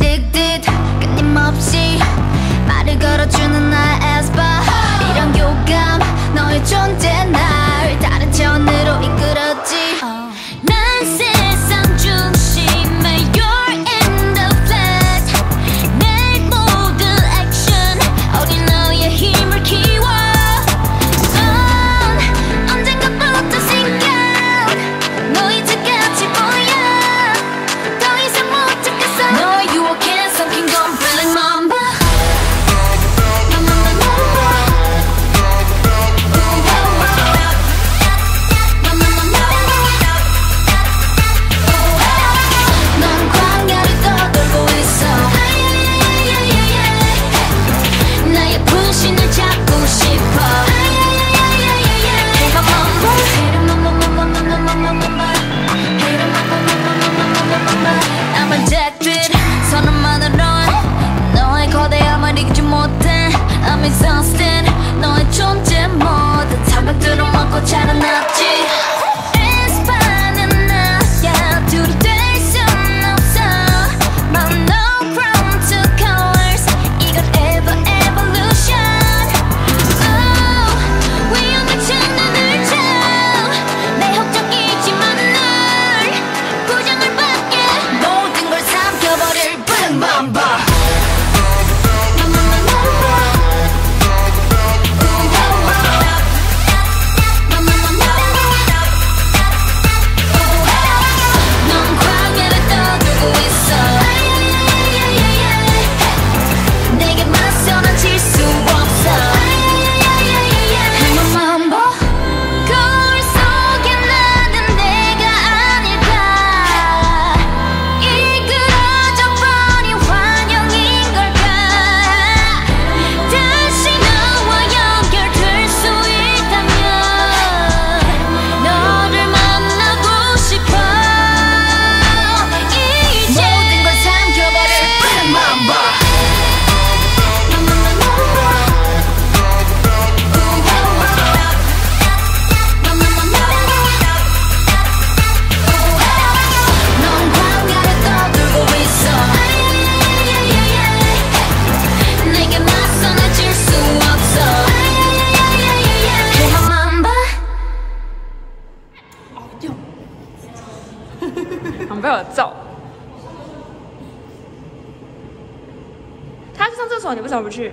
addicted 끊임없이 말을 걸어준 你被我揍他去上厕所你为什么不去？